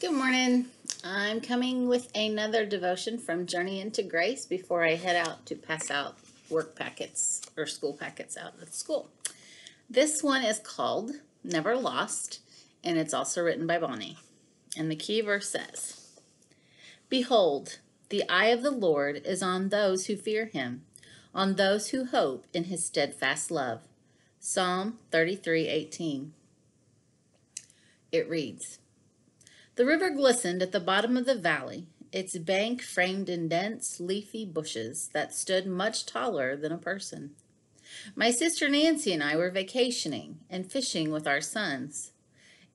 Good morning. I'm coming with another devotion from Journey into Grace before I head out to pass out work packets or school packets out at school. This one is called Never Lost, and it's also written by Bonnie. And the key verse says Behold, the eye of the Lord is on those who fear him, on those who hope in his steadfast love. Psalm 33 18. It reads The river glistened at the bottom of the valley, its bank framed in dense, leafy bushes that stood much taller than a person. My sister Nancy and I were vacationing and fishing with our sons.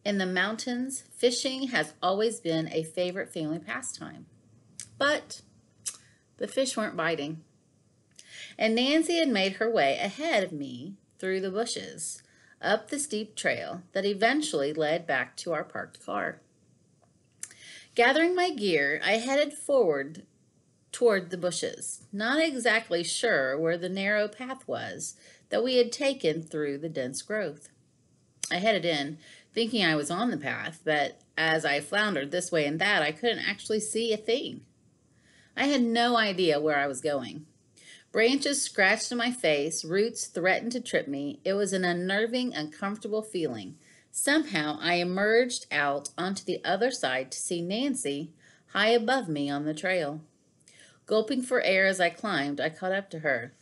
In the mountains, fishing has always been a favorite family pastime. But the fish weren't biting. And Nancy had made her way ahead of me through the bushes, up the steep trail that eventually led back to our parked car. Gathering my gear, I headed forward toward the bushes, not exactly sure where the narrow path was that we had taken through the dense growth. I headed in, thinking I was on the path, but as I floundered this way and that, I couldn't actually see a thing. I had no idea where I was going. Branches scratched in my face, roots threatened to trip me. It was an unnerving, uncomfortable feeling. Somehow I emerged out onto the other side to see Nancy high above me on the trail. Gulping for air as I climbed, I caught up to her.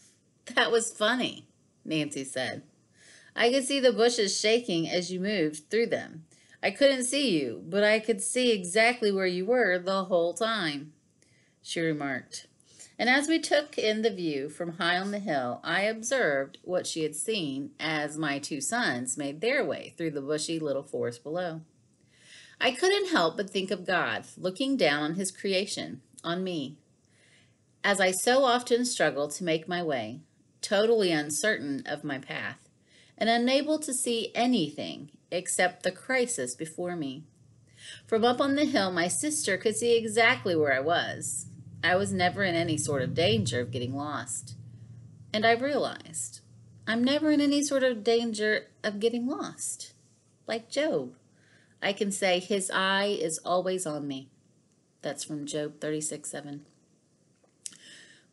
That was funny, Nancy said. I could see the bushes shaking as you moved through them. I couldn't see you, but I could see exactly where you were the whole time, she remarked. And as we took in the view from high on the hill, I observed what she had seen as my two sons made their way through the bushy little forest below. I couldn't help but think of God looking down on his creation, on me, as I so often struggle to make my way, totally uncertain of my path, and unable to see anything except the crisis before me. From up on the hill, my sister could see exactly where I was. I was never in any sort of danger of getting lost. And I realized I'm never in any sort of danger of getting lost. Like Job, I can say, His eye is always on me. That's from Job 36 7.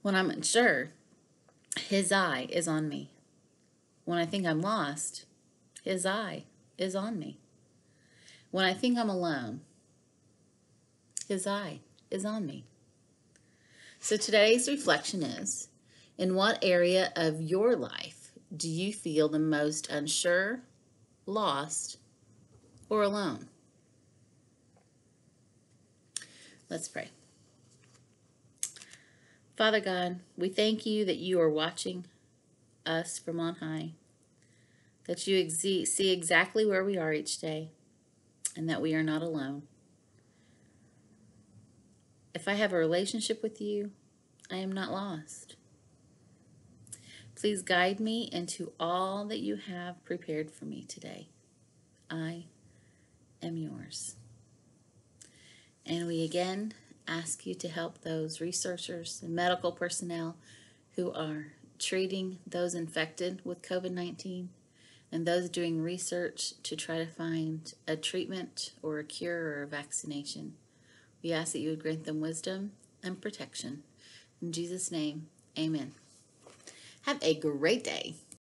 When I'm unsure, His eye is on me. When I think I'm lost, His eye is on me. When I think I'm alone, His eye is on me. So today's reflection is In what area of your life do you feel the most unsure, lost, or alone? Let's pray. Father God, we thank you that you are watching us from on high, that you see exactly where we are each day, and that we are not alone. If I have a relationship with you, I am not lost. Please guide me into all that you have prepared for me today. I am yours. And we again ask you to help those researchers and medical personnel who are treating those infected with COVID 19 and those doing research to try to find a treatment or a cure or a vaccination. We ask that you would grant them wisdom and protection. In Jesus' name, amen. Have a great day.